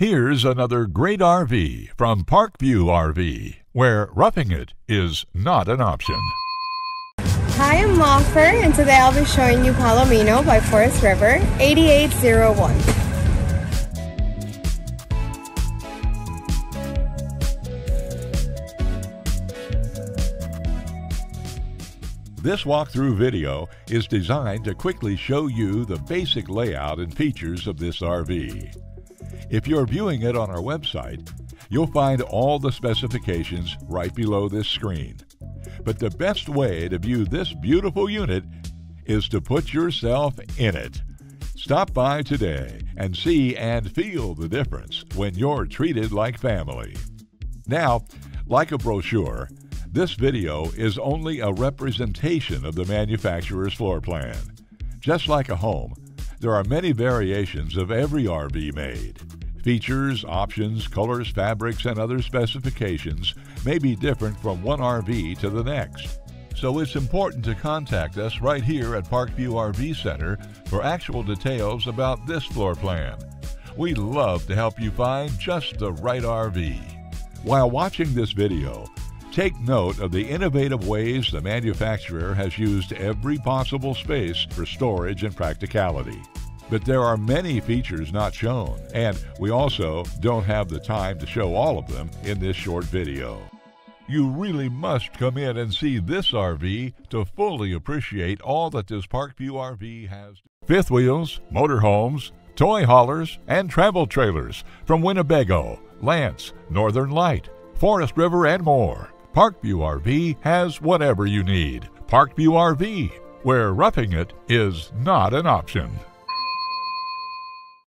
Here's another great RV from Parkview RV, where roughing it is not an option. Hi, I'm Laufer, and today I'll be showing you Palomino by Forest River 8801. This walkthrough video is designed to quickly show you the basic layout and features of this RV. If you're viewing it on our website, you'll find all the specifications right below this screen. But the best way to view this beautiful unit is to put yourself in it. Stop by today and see and feel the difference when you're treated like family. Now, like a brochure, this video is only a representation of the manufacturer's floor plan. Just like a home, there are many variations of every RV made. Features, options, colors, fabrics, and other specifications may be different from one RV to the next. So it's important to contact us right here at Parkview RV Center for actual details about this floor plan. We'd love to help you find just the right RV. While watching this video, take note of the innovative ways the manufacturer has used every possible space for storage and practicality. But there are many features not shown, and we also don't have the time to show all of them in this short video. You really must come in and see this RV to fully appreciate all that this Parkview RV has. Fifth wheels, motorhomes, toy haulers, and travel trailers from Winnebago, Lance, Northern Lite, Forest River, and more. Parkview RV has whatever you need. Parkview RV, where roughing it is not an option.